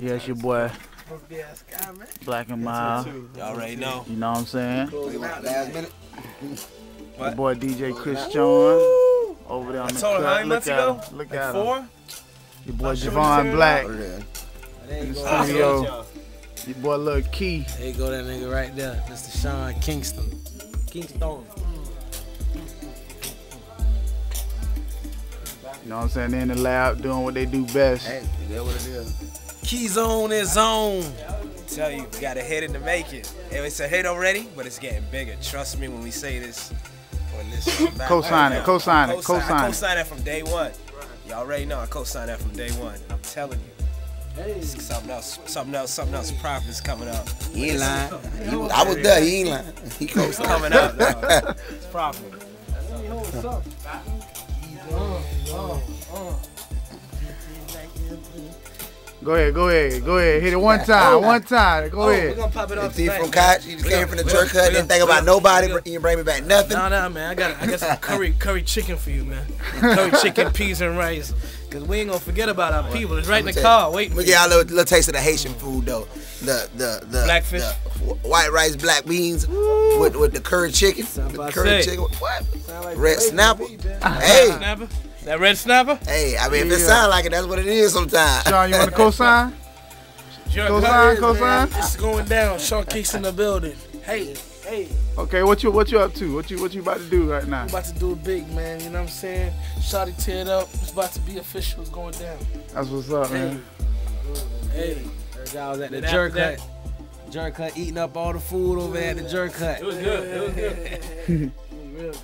Yes, your boy, Black and Mild. Y'all already know. You know what I'm saying? Last minute. Your boy DJ Christion over there on the told him how cut. many Look at him. Look Like at him. four? Your boy Sure Javon Black. There in you the go. Studio. Your boy Lil Kee. There you go, that nigga right there. Mr. Sean Kingston. Kingston. You know what I'm saying? They in the lab doing what they do best. Hey, that's what it is. Keys on is on. Tell you, we got a hit in to make it. And It's a hit already, but it's getting bigger. Trust me when we say this. This Co-sign it, co-sign it, Co-sign- co-sign it. co-sign that from day one. Y'all already know I co-signed that from day one. And I'm telling you, it's something else, something else, something else. Profit is coming up. He ain't lying. He I was there. He ain't lying. He It's close. coming up. dog. It's profit. Go ahead, go ahead, go ahead. Hit it one time, one time. Go Oh, we're ahead. gonna pop it The off thief tonight, from man. Koch. He just came from the we jerk gonna- cut. Didn't think about nobody. You didn't bring me back nothing. No, no, man. I got I got some curry curry chicken for you, man. Curry chicken, peas and rice. Cause we ain't gonna forget about our people. It's right in the car waiting for We get y'all a little, little taste of the Haitian food though. The the the Blackfish? the white rice, black beans with with the curry chicken. The curry say. chicken. What? Like Red snapper. Hey, Snapper? That red snapper? hey. I mean, if it sounds like it, that's what it is sometimes. John, you want to co-sign? Jerk Cosign, cut. cosign. It's going down. Sean Kicks in the building. Hey, hey. Okay, what you what you up to? What you what you about to do right now? I'm about to do it big, man. You know what I'm saying? Shawty tear it up. It's about to be official. It's going down. That's what's up, man. Hey. I was at the Then jerk after hut. Jerk hut eating up all the food over there at the jerk hut. It was good. It was good. Real good.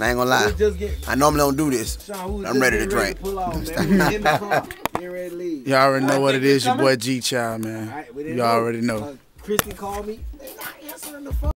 I ain't gonna lie. Get I normally don't do this. Sean, I'm ready to drink. pull off, man. We was in the car, getting ready to leave. You already know what it's is, your boy G Child, man. All right, You know. already know. Uh, Christy called me. They not answering the phone.